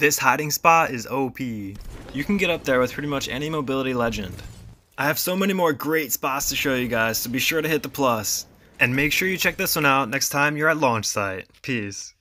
This hiding spot is OP. You can get up there with pretty much any mobility legend. I have so many more great spots to show you guys, so be sure to hit the plus. And make sure you check this one out next time you're at launch site. Peace.